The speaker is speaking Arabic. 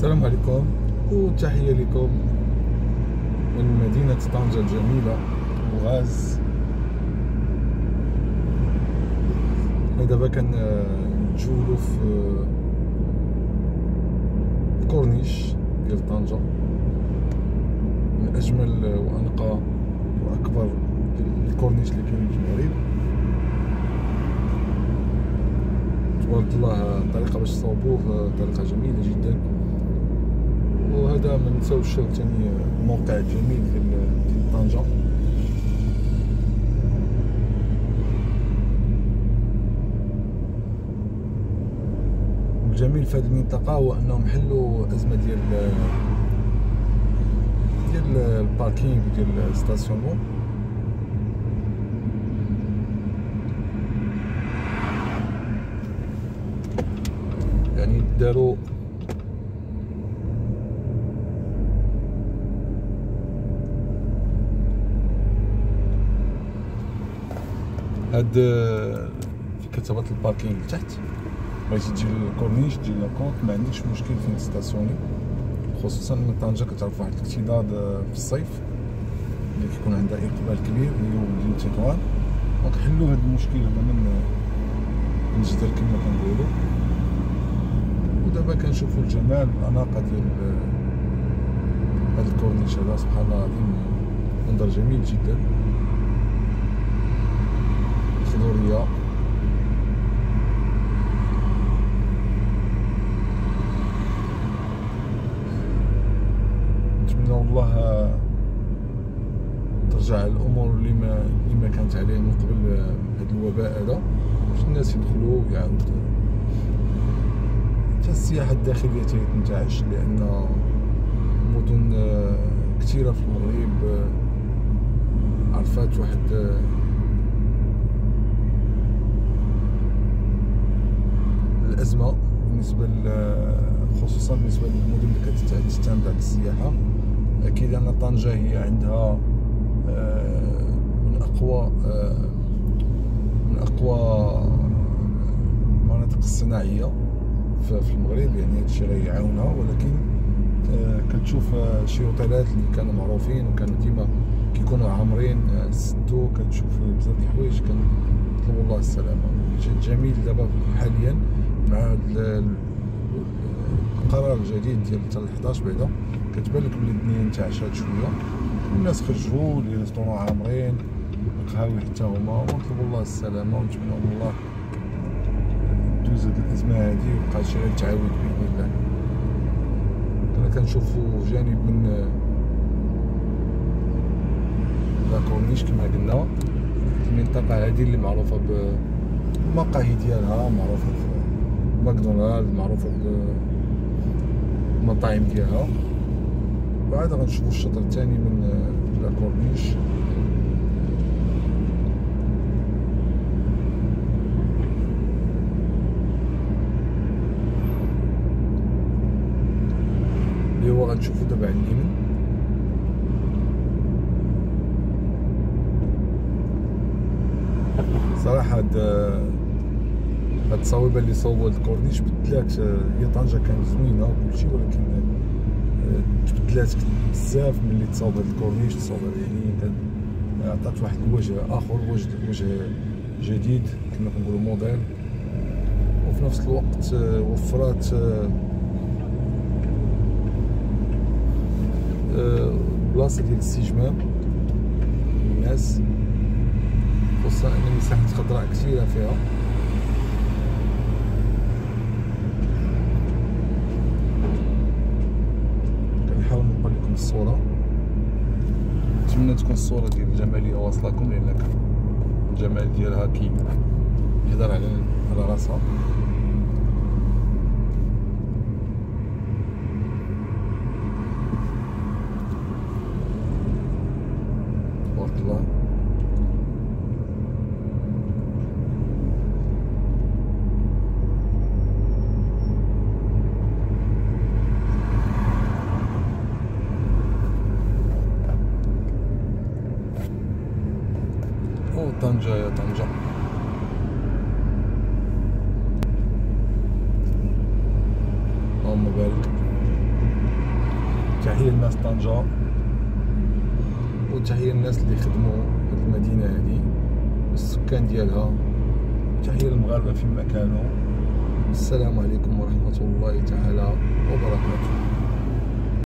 السلام عليكم. وتحية لكم من مدينة طنجة الجميلة وغاز دابا كنتجولو في الكورنيش ديال طنجة من أجمل وأنقى وأكبر الكورنيش اللي كاين في المغرب. تبارك الله الطريقة باش تصاوبوه طريقة جميلة جدا. وهادا ما ننساوش ثاني الموقع الجميل ديال طنجة الجميل في هذه المنطقة هو أنهم حلوا أزمة ديال ديال ال parking ديال ال stationnement يعني داروا هاد في كتبات ال parking لتحت. بغيتي تجي للكورنيش تجي la conte ما عندكش مشكل فين ت stationner. خصوصا من طنجه كتعرف واحد الاكتظاظ في الصيف اللي كيكون عندها إقبال كبير هي وديال تطوان donc حلوا هاد المشكل هذا من من جدر كما كنقولوا ودابا كنشوفوا الجمال والاناقه ديال هاد الكورنيش هذا سبحان الله العظيم منظر جميل جدا. ترجع الأمور اللي ما كانت عليه من قبل هذا الوباء هذا. باش الناس يدخلوا ويعاود حتى السياحة الداخلية تنتعش لأن مدن كثيرة في المغرب عرفات واحد الأزمة بالنسبة خصوصا بالنسبة للمدن اللي على السياحه أكيد أن طنجة هي عندها من أقوى من أقوى المناطق الصناعيه في المغرب. يعني هادشي غيعاونها ولكن كتشوف شي اوتيلات اللي كانوا معروفين وكانوا ديما كيكونوا عامرين سدو كتشوف بزاف د الحوايج. كنطلبوا الله السلامة. جميل دابا حاليا مع القرار الجديد ديال حتى 11 بعدا. كتبان لك بلي الدنيا انتعشات شوية. الناس خرجوا les restaurants عامرين القهاوي حتى هما ونطلبوا الله السلامة ونتمنوا من الله. دوز هاد الأزمة هادي ويبقى شي تعاود بإذن الله. كنا كنشوفوا جانب من la corniche كما قلنا. المنطقة هذه اللي معروفة بالمقاهي ديالها معروفة ماكدونالد معروفة بالمطاعم ديالها. بعد غنشوفو الشطر الثاني من لاكورنيش اللي هو غنشوفو دابا على اليمين صراحة هاد هاد التصاويبه اللي صوبوا الكورنيش بدلات هي طنجه كانت زوينه وكلشي ولكن تبدلات بزاف ملي تصاوب هاد الكورنيش تصاوب يعني عطات واحد الوجه آخر وجه وجه جديد كما كنقولوا موديل. وفي نفس الوقت وفرات بلاصة ديال الاستجمام. للناس خصوصا ان مساحه خضراء كثيرة فيها. لكم الصورة. نتمنى تكون الصورة ديال الجماليه واصلكم لأن الجمال ديالها كي يهضر على على راسها تبارك الله أو طنجة يا طنجة اللهم بارك تحيه للناس طنجة وتحيه للناس اللي خدموا هاد المدينة هادي والسكان ديالها تحيه للمغاربه فيما كانوا السلام عليكم ورحمه الله تعالى وبركاته